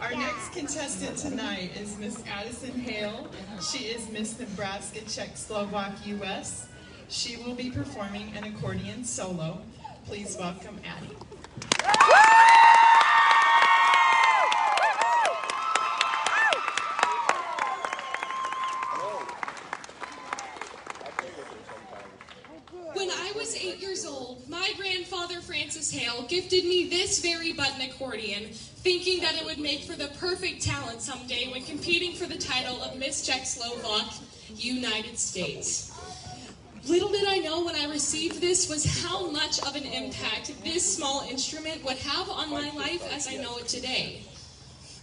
Our next contestant tonight is Miss Addison Hejl. She is Miss Nebraska Czech Czechoslovak US. She will be performing an accordion solo. Please welcome Addie. When I was eight years old, my grandfather Francis Hejl gifted me this very button accordion, thinking that it would make for the perfect talent someday when competing for the title of Miss Czechoslovak United States. Little did I know when I received this was how much of an impact this small instrument would have on my life as I know it today.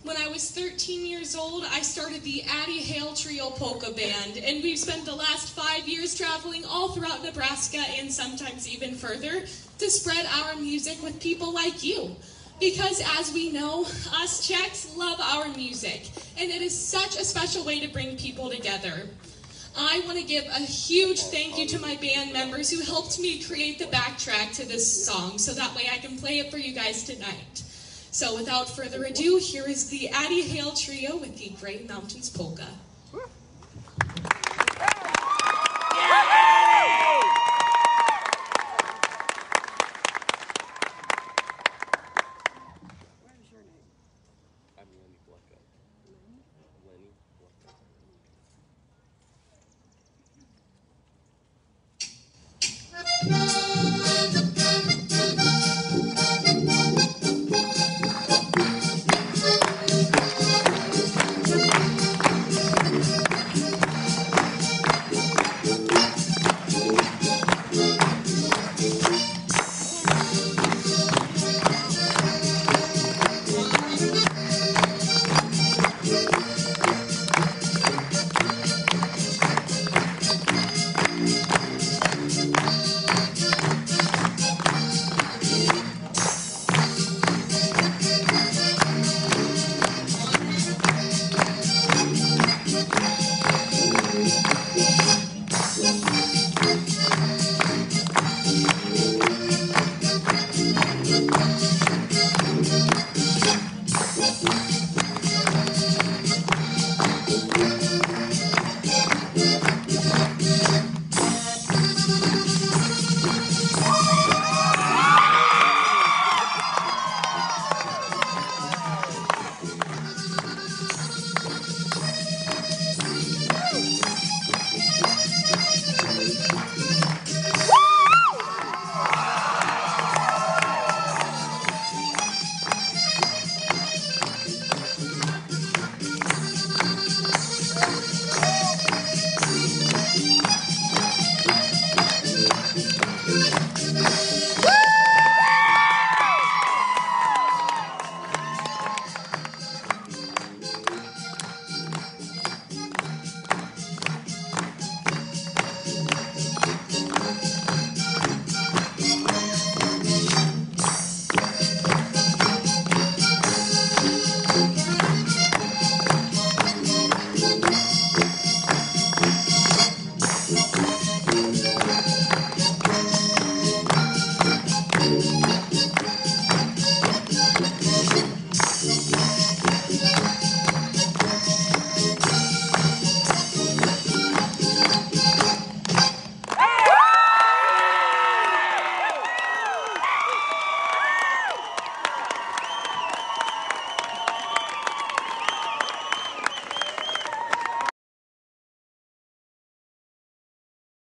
When I was 13 years old, I started the Addie Hejl Trio Polka Band, and we've spent the last five years traveling all throughout Nebraska and sometimes even further to spread our music with people like you. Because as we know, us Czechs love our music, and it is such a special way to bring people together. I want to give a huge thank you to my band members who helped me create the backtrack to this song so that way I can play it for you guys tonight. So without further ado, here is the Addie Hejl Trio with the Gray Mountains Polka.